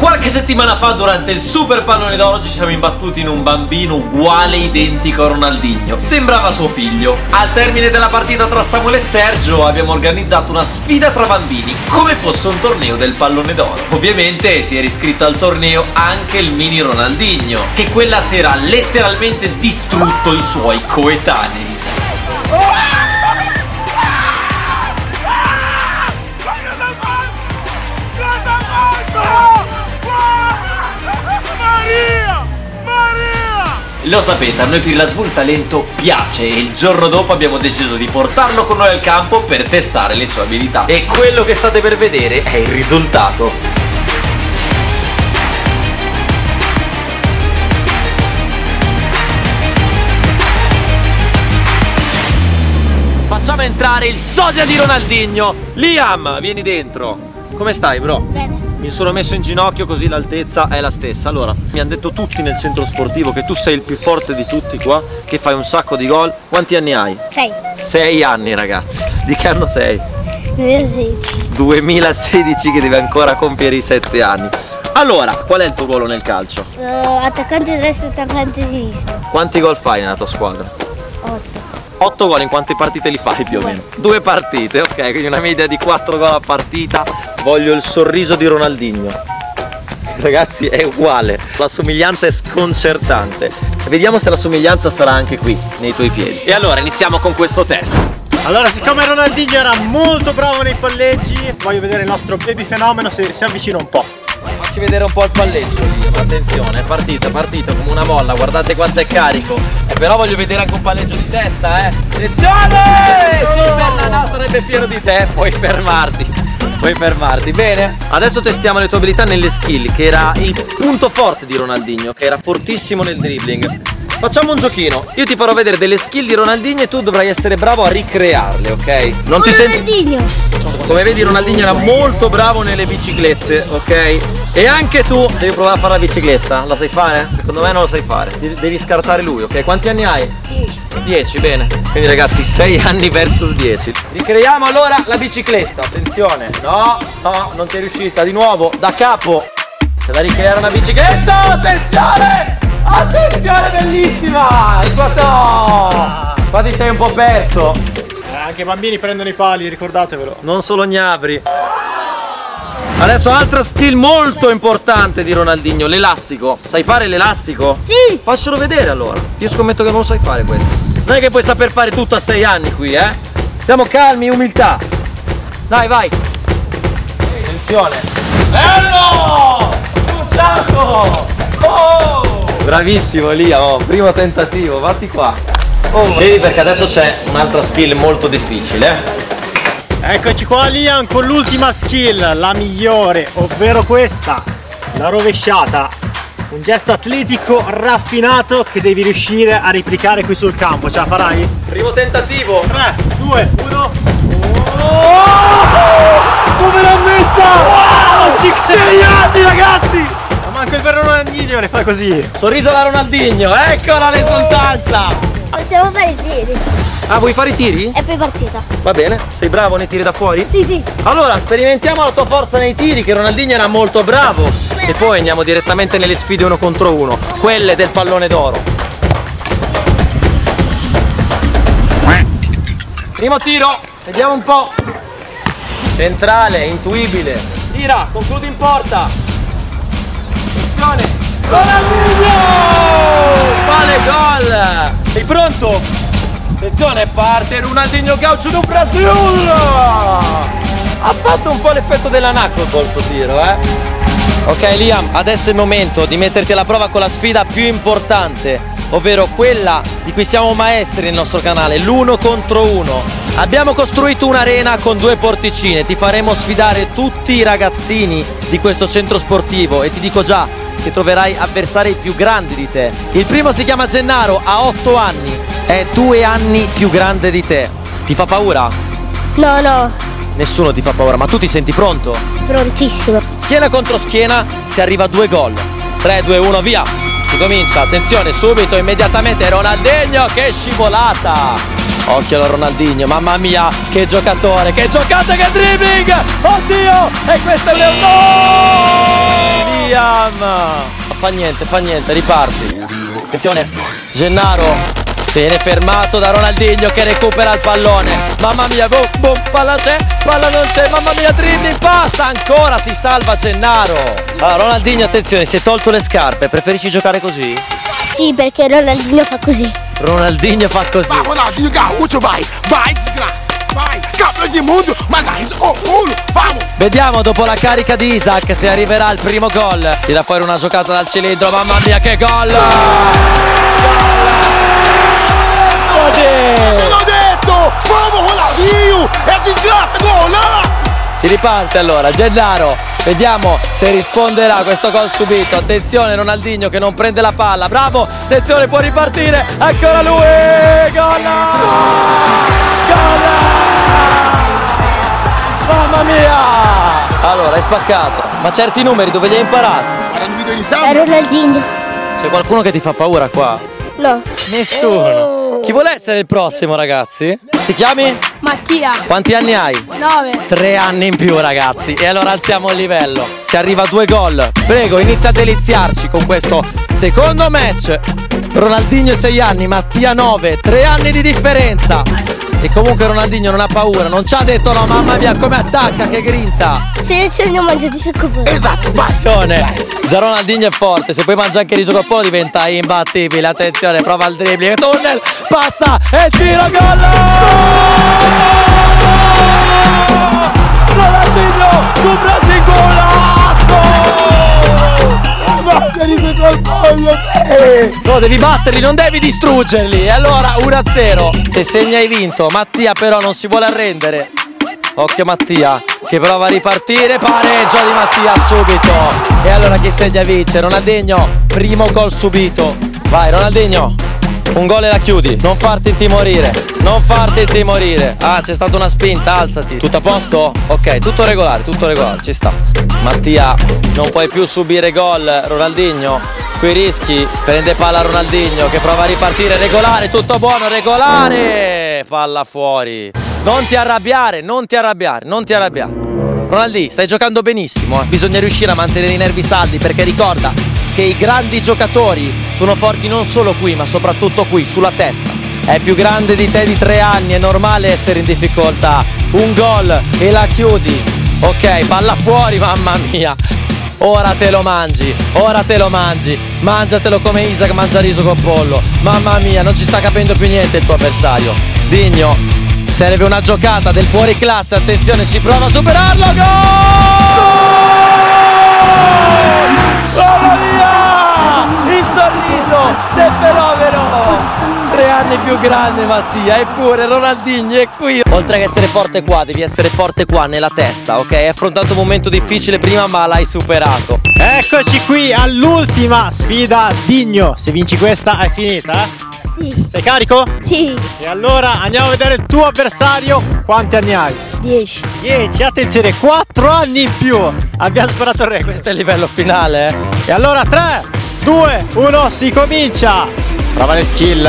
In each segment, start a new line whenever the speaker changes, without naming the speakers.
Qualche settimana fa durante il Super Pallone d'Oro ci siamo imbattuti in un bambino uguale identico a Ronaldinho. Sembrava suo figlio. Al termine della partita tra Samuel e Sergio abbiamo organizzato una sfida tra bambini, come fosse un torneo del Pallone d'Oro. Ovviamente si era iscritto al torneo anche il mini Ronaldinho, che quella sera ha letteralmente distrutto i suoi coetanei. Lo sapete, a noi per la Svul talento piace e il giorno dopo abbiamo deciso di portarlo con noi al campo per testare le sue abilità. E quello che state per vedere è il risultato. Facciamo entrare il sosia di Ronaldinho. Liam, vieni dentro. Come stai, bro?
Bene.
Mi sono messo in ginocchio così l'altezza è la stessa Allora, mi hanno detto tutti nel centro sportivo che tu sei il più forte di tutti qua Che fai un sacco di gol Quanti anni hai?
Sei.
Sei anni ragazzi Di che anno sei?
2016.
2016 che deve ancora compiere i sette anni Allora, qual è il tuo ruolo nel calcio?
Uh, attaccante destro e attaccante sinistro.
Quanti gol fai nella tua squadra?
8.
8 gol in quante partite li fai più o meno? Due partite, ok, quindi una media di 4 gol a partita. Voglio il sorriso di Ronaldinho. Ragazzi, è uguale, la somiglianza è sconcertante. Vediamo se la somiglianza sarà anche qui, nei tuoi piedi. E allora iniziamo con questo test.
Allora, siccome Ronaldinho era molto bravo nei palleggi, voglio vedere il nostro baby fenomeno se si avvicina un po'.
Facci vedere un po' il palleggio. Attenzione, è partito, è partito come una molla, guardate quanto è carico. E però voglio vedere anche un palleggio di testa, eh. Attenzione! Sì, Fernando sarebbe fiero di te, puoi fermarti. Puoi fermarti, bene? Adesso testiamo le tue abilità nelle skill, che era il punto forte di Ronaldinho, che era fortissimo nel dribbling. Facciamo un giochino. Io ti farò vedere delle skill di Ronaldinho e tu dovrai essere bravo a ricrearle, ok? Non ti senti.
Ronaldinho.
Come vedi Ronaldinho era molto bravo nelle biciclette, ok? E anche tu devi provare a fare la bicicletta, la sai fare? Secondo me non la sai fare, De- devi scartare lui, ok? Quanti anni hai? 10, bene. Quindi ragazzi 6 anni versus 10. Ricreiamo allora la bicicletta, attenzione. No, no, non ti è riuscita, di nuovo, da capo. C'è da ricreare una bicicletta, attenzione! Attenzione bellissima! Qua ti sei un po' perso.
Anche i bambini prendono i pali, ricordatevelo.
Non solo gnabri. Adesso altra skill molto importante di Ronaldinho, l'elastico. Sai fare l'elastico?
Sì.
Faccelo vedere allora. Io scommetto che non lo sai fare questo. Non è che puoi saper fare tutto a 6 anni qui, eh? Siamo calmi, umiltà. Dai, vai. Attenzione. Bello! Bruciato! Oh! Bravissimo Elia, oh, primo tentativo, vatti qua. Oh, vedi perché adesso c'è un'altra skill molto difficile.
Eccoci qua Liam con l'ultima skill, la migliore, ovvero questa, la rovesciata. Un gesto atletico raffinato che devi riuscire a replicare qui sul campo. Ce la farai?
Primo tentativo.
3, 2, 1. Come l'ha messa? Wow! 6 anni ragazzi! Ma manco il vero Ronaldinho le fa così.
Sorriso da Ronaldinho, eccola l'esultanza!
Possiamo fare i tiri.
Ah, vuoi fare i tiri?
E poi partita.
Va bene, sei bravo nei tiri da fuori?
Sì, sì.
Allora, sperimentiamo la tua forza nei tiri, che Ronaldinho era molto bravo. E poi andiamo direttamente nelle sfide uno contro uno, quelle del pallone d'oro. Primo tiro, vediamo un po'. Centrale, intuibile. Tira, concludi in porta. Attenzione. Ronaldinho! Vale gol! Sei pronto? Attenzione, parte Ronaldinho Gaucho do Brasil! Ha fatto un po' l'effetto dell'anacco col suo tiro, eh? Ok Liam, adesso è il momento di metterti alla prova con la sfida più importante, ovvero quella di cui siamo maestri nel nostro canale, l'uno contro uno. Abbiamo costruito un'arena con due porticine, ti faremo sfidare tutti i ragazzini di questo centro sportivo e ti dico già che troverai avversari più grandi di te. Il primo si chiama Gennaro, ha 8 anni, è due anni più grande di te. Ti fa paura?
No, no.
Nessuno ti fa paura, ma tu ti senti pronto?
Prontissimo.
Schiena contro schiena si arriva a due gol. 3, 2, 1, via! Si comincia, attenzione, subito, immediatamente Ronaldinho, che scivolata! Occhio a Ronaldinho, mamma mia, che giocatore, che giocata, che dribbling! Oddio! E questo è un gol! Liam! Fa niente, fa niente, riparti. Attenzione, Gennaro viene fermato da Ronaldinho che recupera il pallone. Mamma mia, boom, boom, palla c'è, palla non c'è, mamma mia, dribbling, passa ancora, si salva Gennaro. Allora, Ronaldinho, attenzione, si è tolto le scarpe, preferisci giocare così?
Sì, perché Ronaldinho fa così.
Ronaldinho fa così.
Vai, Ronaldinho, gaúcho, vai! Vai, isso, oh! Vamos!
Vediamo dopo la carica di Isaac se arriverà il primo gol. Tira fuori una giocata dal cilindro, mamma mia che gol! Così!
Te l'ho detto! Vamos, Ronaldinho! É desgraça, golaço!
Si riparte allora, Gennaro. Vediamo se risponderà a questo gol subito. Attenzione Ronaldinho che non prende la palla. Bravo! Attenzione, può ripartire. Ancora lui! Gol! Gol! Mamma mia! Allora, è spaccato. Ma certi numeri dove li hai imparati?
Para no video
È
iniziale!
Ronaldinho.
C'è qualcuno che ti fa paura qua?
No.
Nessuno. Chi vuole essere il prossimo, ragazzi? Ti chiami?
Mattia,
Quanti anni hai?
9.
Tre anni in più ragazzi e allora alziamo il livello Si arriva a due gol Prego inizia a deliziarci con questo secondo match Ronaldinho 6 anni, Mattia 9 Tre anni di differenza E comunque Ronaldinho non ha paura Non ci ha detto no mamma mia come attacca che grinta.
Se io ce ne mangio di soccorso.
Exato, vai!
Attenzione Già Ronaldinho è forte Se poi mangia anche riso pollo diventa imbattibile. Attenzione prova il dribbling Tunnel passa e il tiro gol! Ronaldinho tu Brasil golasso
Batteri col pollo! eh!
No, devi batterli, non devi distruggerli. E allora 1-0. Se segna hai vinto. Mattia però non si vuole arrendere. Occhio Mattia che prova a ripartire. Pareggio di Mattia subito. E allora chi segna vince? Ronaldinho, primo gol subito. Vai Ronaldinho. Un gol e la chiudi, non farti intimorire, non farti intimorire. Ah, c'è stata una spinta, alzati. Tutto a posto? Ok, tutto regolare, tutto regolare, ci sta. Mattia, non puoi più subire gol, Ronaldinho. Qui rischi, prende palla Ronaldinho che prova a ripartire, regolare, tutto buono, regolare. Palla fuori. Non ti arrabbiare, non ti arrabbiare, non ti arrabbiare. Ronaldi, stai giocando benissimo, eh. bisogna riuscire a mantenere i nervi saldi perché ricorda che i grandi giocatori sono forti non solo qui ma soprattutto qui, sulla testa. È più grande di te di tre anni, è normale essere in difficoltà. Un gol e la chiudi. Ok, palla fuori, mamma mia. Ora te lo mangi, ora te lo mangi. Mangiatelo come Isaac mangia riso con pollo. Mamma mia, non ci sta capendo più niente il tuo avversario. Digno, serve una giocata del fuori classe. Attenzione, ci prova a superarlo. Gol! Il sorriso del fenomeno! Tre anni più grande Mattia, eppure Ronaldinho è qui. Oltre che essere forte qua, devi essere forte qua nella testa, ok? Hai affrontato un momento difficile prima, ma l'hai superato.
Eccoci qui all'ultima sfida Digno. Se vinci questa è finita. eh?
Sì.
Sei carico?
Sì.
E allora andiamo a vedere il tuo avversario. Quanti anni hai?
10.
10, attenzione, 4 anni in più. Abbiamo sparato il record.
Questo è il livello finale, eh?
E allora 3, 2, 1, si comincia. Prova le skill.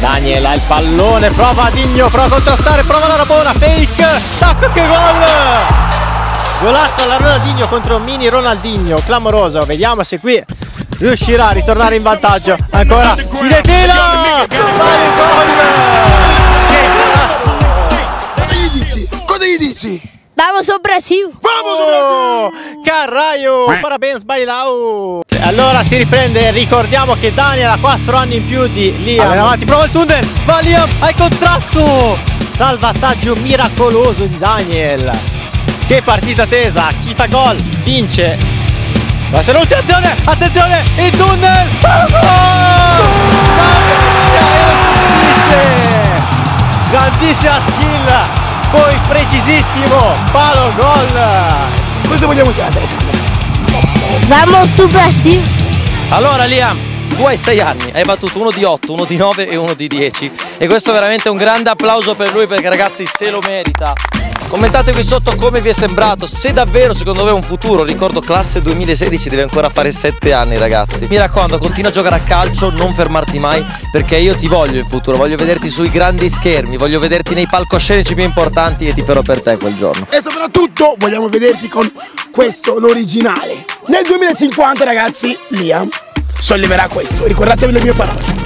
Daniel ha il pallone, prova Digno, prova a contrastare, prova la rabona, fake, tacco che gol! Golasso alla Ronaldinho contro Mini Ronaldinho, clamoroso, vediamo se qui riuscirà a ritornare in vantaggio. Ancora, si defila! Vai il gol!
Vamos ao Brasil.
Vamos,
Oh, Carraio, parabéns Bailau. Allora si riprende, ricordiamo che Daniel ha 4 anni in più di Liam. Allora, avanti, prova il tunnel, va Liam, hai contrasto. Salvataggio miracoloso di Daniel. Che partita tesa, chi fa gol vince. Ma se l'ultima azione, attenzione, il tunnel. Gol! Mamma mia, e lo finisce. Grandissima skill, poi precisissimo, palo gol.
Cosa vogliamo dire?
Vamos ao Brasil.
Allora Liam, tu hai 6 anni, hai battuto uno di 8, uno di 9 e uno di 10 e questo è veramente un grande applauso per lui perché ragazzi se lo merita. Commentate qui sotto come vi è sembrato, se davvero secondo voi è un futuro, ricordo classe 2016 deve ancora fare 7 anni ragazzi. Mi raccomando, continua a giocare a calcio, non fermarti mai perché io ti voglio in futuro, voglio vederti sui grandi schermi, voglio vederti nei palcoscenici più importanti e ti farò per te quel giorno.
E soprattutto vogliamo vederti con questo, l'originale. Nel 2050 ragazzi, Liam solleverà questo. Ricordatevi le mie parole.